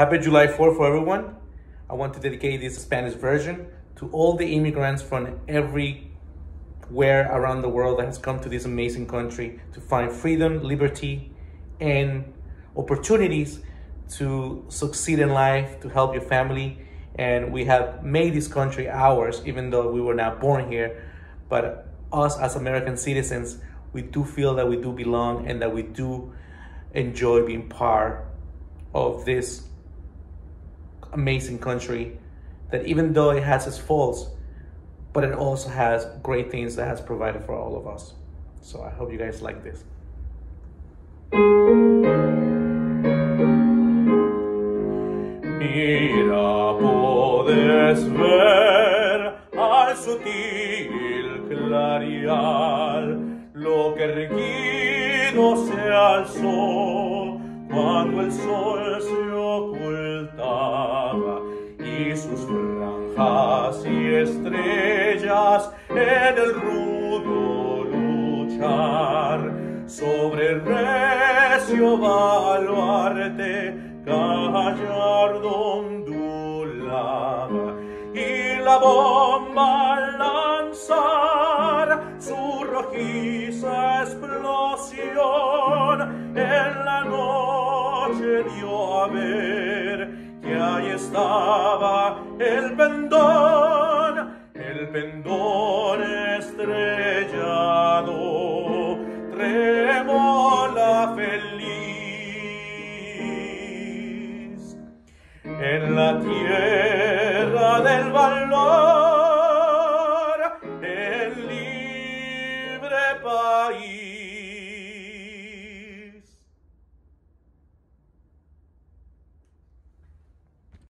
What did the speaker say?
Happy July 4th for everyone. I want to dedicate this Spanish version to all the immigrants from everywhere around the world that has come to this amazing country to find freedom, liberty, and opportunities to succeed in life, to help your family. And we have made this country ours, even though we were not born here. But us as American citizens, we do feel that we do belong and that we do enjoy being part of this amazing country that even though it has its faults, but it also has great things that has provided for all of us. So I hope you guys like this. Mira, ver al sutil clarear lo que erguido se alzó cuando el sol se y estrellas en el rudo luchar. Sobre el recio baluarte gallardo ondulaba y la bomba al lanzar su rojiza explosión en la noche dio a ver que ahí estaba el pendón, el pendón estrellado tremola feliz. En la tierra del valor el libre país